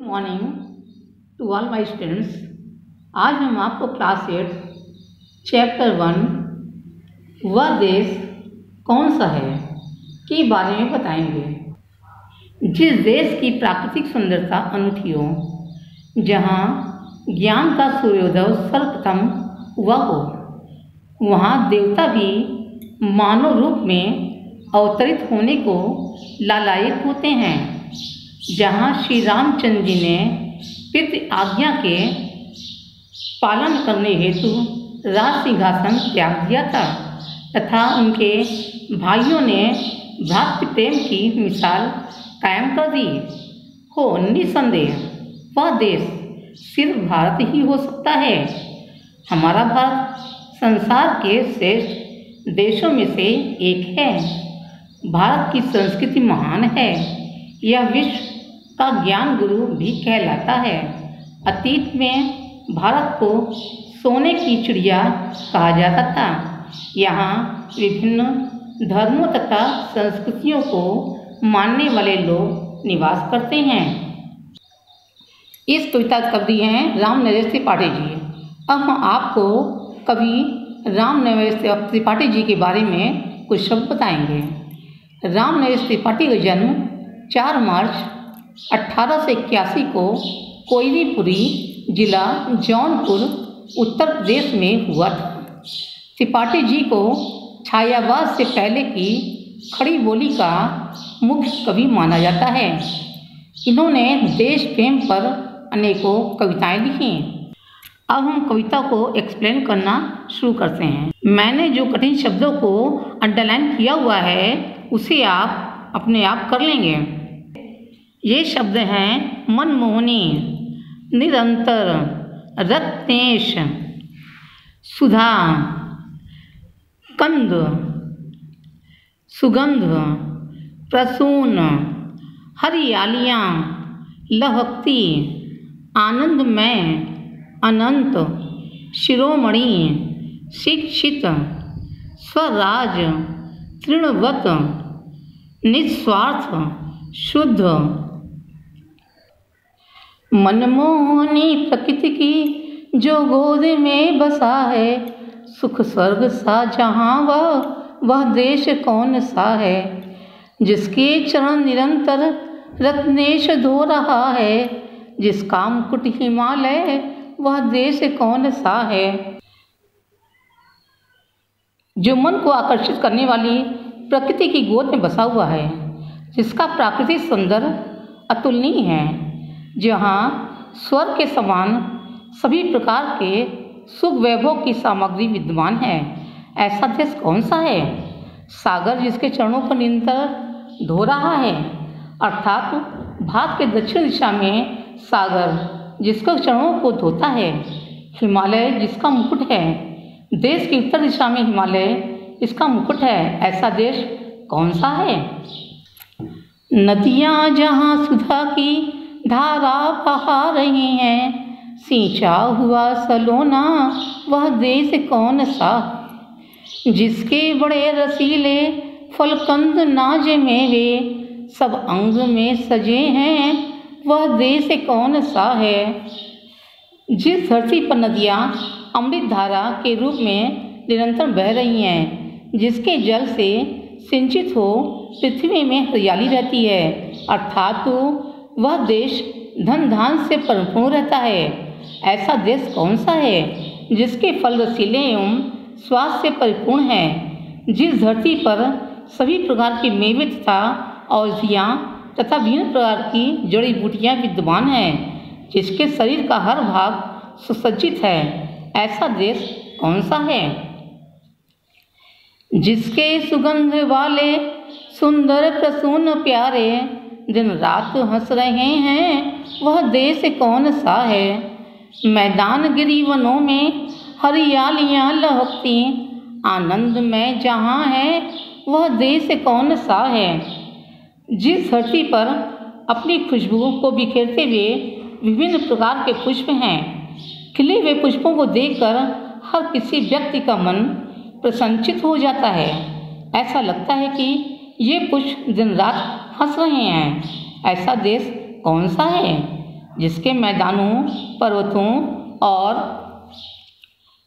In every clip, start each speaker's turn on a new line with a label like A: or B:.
A: Morning to all my students आज हम आपको क्लास एट चैप्टर वन वह देश कौन सा है? के बारे में बताएँगे। जिस देश की प्राकृतिक सुंदरता अनूठी हो, जहाँ ज्ञान का सूर्योदय सर्वप्रथम हुआ हो, वहाँ देवता भी मानव रूप में अवतरित होने को लालायित होते हैं। जहाँ श्री रामचंद्र जी ने पितृ आज्ञा के पालन करने हेतु राज सिंहासन त्याग दिया था तथा उनके भाइयों ने भ्रातृ प्रेम की मिसाल कायम कर दी। हो, निसंदेह, वह देश सिर्फ़ भारत ही हो सकता है। हमारा भारत संसार के श्रेष्ठ देशों में से एक है। भारत की संस्कृति महान है। यह विश्व का ज्ञान गुरु भी कहलाता है। अतीत में भारत को सोने की चिड़िया कहा जाता था यहाँ विभिन्न धर्मों तथा संस्कृतियों को मानने वाले लोग निवास करते हैं। इस कविता कवि हैं राम नरेश त्रिपाठी जी। अब हम आपको कवि राम नरेश त्रिपाठी जी के बारे में कुछ शब्द बताएँगे। राम नरेश त्रिपाठी का जन्म 4 मार्च अट्ठारह सौ इक्यासी को कोयलीपुरी जिला जौनपुर, उत्तर प्रदेश में हुआ था। त्रिपाठी जी को छायावास से पहले की खड़ी बोली का मुख्य कवि माना जाता है। इन्होंने देश प्रेम पर अनेकों कविताएँ लिखी अब हम कविता को एक्सप्लेन करना शुरू करते हैं। मैंने जो कठिन शब्दों को अंडरलाइन किया हुआ है, उसे आप अपने आप कर लेंगे। ये शब्द हैं मनमोहनी, निरंतर, रत्नेश, सुधा, कंद, सुगंध, प्रसून, हरियालियाँ, लहकती, आनंदमय, अनंत, शिरोमणि, शिक्षित, स्वराज, तृणवत, निस्वार्थ, शुद्ध। मनमोहनी प्रकृति की जो गोद में बसा है। सुख स्वर्ग सा जहाँ वह वह देश कौन सा है? जिसके चरण निरंतर रत्नेश धो रहा है जिसका मुकुट हिमालय, वह देश कौन सा है? जो मन को आकर्षित करने वाली प्रकृति की गोद में बसा हुआ है, जिसका प्राकृतिक सौंदर्य अतुलनीय है। जहाँ स्वर के समान सभी प्रकार के सुख वैभव की सामग्री विद्यमान है। ऐसा देश कौन सा है? सागर, जिसके चरणों पर निरंतर धो रहा है। अर्थात भारत के दक्षिण दिशा में सागर, जिसके चरणों को धोता है। हिमालय, जिसका मुकुट है। देश की उत्तर दिशा में हिमालय, इसका मुकुट है। ऐसा देश कौन सा है? नदियाँ जहाँ सुधा की धारा बहा रही हैं। सींचा हुआ सलोना, वह देश कौन सा? जिसके बड़े रसीले फलकंद नाज में वे, सब अंग में सजे हैं, वह देश कौन सा है? जिस धरती पर नदियाँ अमृत धारा के रूप में निरंतर बह रही हैं, जिसके जल से सिंचित हो पृथ्वी में हरियाली रहती है, अर्थात वह देश धन धान से परिपूर्ण रहता है। ऐसा देश कौन सा है जिसके फल रसीले एवं स्वास्थ्य से परिपूर्ण है? जिस धरती पर सभी प्रकार के मेवे तथा औषधियाँ तथा विभिन्न प्रकार की जड़ी बूटियाँ विद्यमान हैं, जिसके शरीर का हर भाग सुसज्जित है, ऐसा देश कौन सा है? जिसके सुगंध वाले, सुंदर, प्रसून, प्यारे दिन रात हंस रहे हैं, वह देश कौन सा है? मैदान गिरी वनों में हरियालियाँ लहकती, आनंद में जहाँ है, वह देश कौन सा है? जिस धरती पर अपनी खुशबू को बिखेरते हुए विभिन्न प्रकार के पुष्प हैं, खिले हुए पुष्पों को देखकर हर किसी व्यक्ति का मन प्रसन्नचित हो जाता है। ऐसा लगता है कि ये पुष्प दिन रात हंस रहे हैं। ऐसा देश कौन सा है जिसके मैदानों, पर्वतों और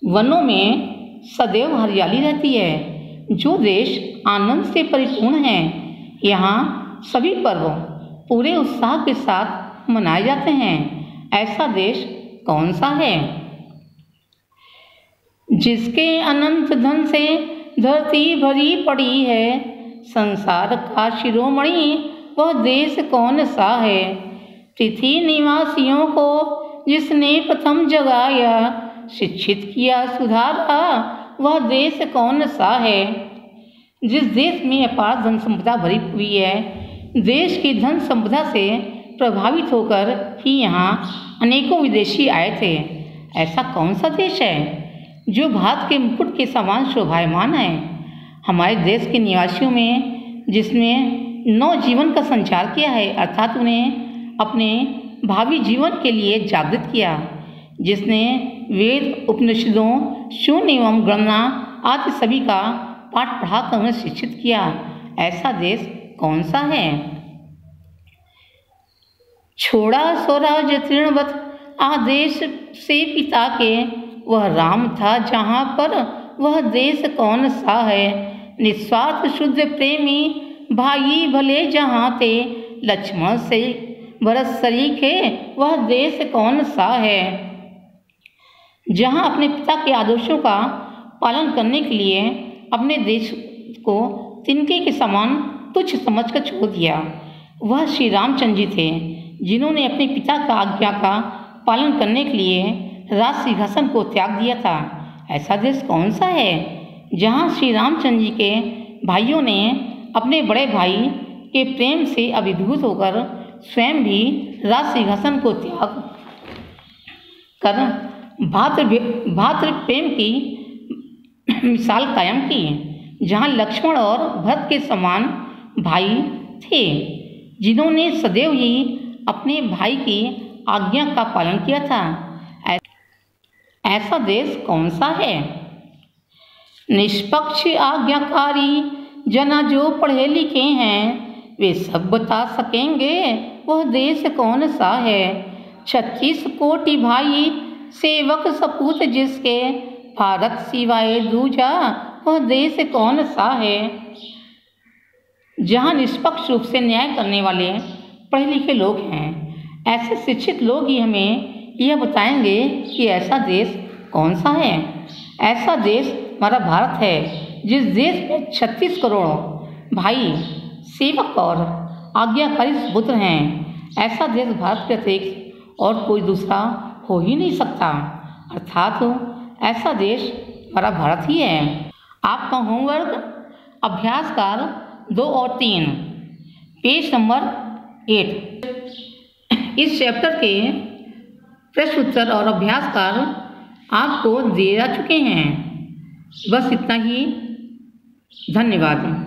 A: वनों में सदैव हरियाली रहती है, जो देश आनंद से परिपूर्ण है? यहाँ सभी पर्व पूरे उत्साह के साथ मनाए जाते हैं। ऐसा देश कौन सा है जिसके अनंत धन से धरती भरी पड़ी है? संसार का शिरोमणि, वह देश कौन सा है? पृथ्वी निवासियों को जिसने प्रथम जगाया, शिक्षित किया, सुधारा, वह देश कौन सा है? जिस देश में अपार धन संपदा भरी हुई है, देश की धन संपदा से प्रभावित होकर ही यहाँ अनेकों विदेशी आए थे। ऐसा कौन सा देश है, जो भारत के मुकुट के समान शोभायमान है? हमारे देश के निवासियों में, जिसने नव जीवन का संचार किया है, अर्थात उन्हें अपने भावी जीवन के लिए जागृत किया, जिसने वेद, उपनिषदों, शून्य एवं गणना आदि सभी का पाठ पढ़ाकर उन्हें शिक्षित किया। ऐसा देश कौन सा है? छोड़ा स्वराज तृणवत आदेश से पिता के, वह राम था जहाँ पर वह देश कौन सा है? निस्वार्थ शुद्ध प्रेमी भाई भले जहाँ थे लक्ष्मण से भरत सरीखे वह देश कौन सा है? जहाँ अपने पिता के आदर्शों का पालन करने के लिए अपने देश को तिनके के समान तुच्छ समझकर छोड़ दिया, वह श्री रामचंद्र जी थे, जिन्होंने अपने पिता का आज्ञा का पालन करने के लिए राज सिंहासन को त्याग दिया था। ऐसा देश कौन सा है? जहाँ श्री रामचंद्र जी के भाइयों ने अपने बड़े भाई के प्रेम से अभिभूत होकर स्वयं भी राज सिंहासन को त्याग कर भातृ भातृ प्रेम की मिसाल कायम की, जहाँ लक्ष्मण और भरत के समान भाई थे, जिन्होंने सदैव ही अपने भाई की आज्ञा का पालन किया था। ऐसा देश कौन सा है? निष्पक्ष आज्ञाकारी जना जो पढ़े लिखे हैं, वे सब बता सकेंगे, वह देश कौन सा है? छत्तीस कोटि भाई, सेवक सपूत जिसके भारत सिवाय दूजा, वह देश कौन सा है? जहाँ निष्पक्ष रूप से न्याय करने वाले पढ़े लिखे लोग हैं, ऐसे शिक्षित लोग ही हमें यह बताएँगे कि ऐसा देश कौन सा है? ऐसा देश हमारा भारत है, जिस देश में छत्तीस करोड़ भाई, सेवक और आज्ञाकारी पुत्र हैं, ऐसा देश भारत के अतिरिक्त और कोई दूसरा हो ही नहीं सकता। अर्थात ऐसा देश हमारा भारत ही है। आपका होमवर्क अभ्यास अभ्यासकार दो और तीन। पेज नंबर एट इस चैप्टर के प्रश्न उत्तर और अभ्यास अभ्यासकार आपको दे जा चुके हैं। बस इतना ही। धन्यवाद।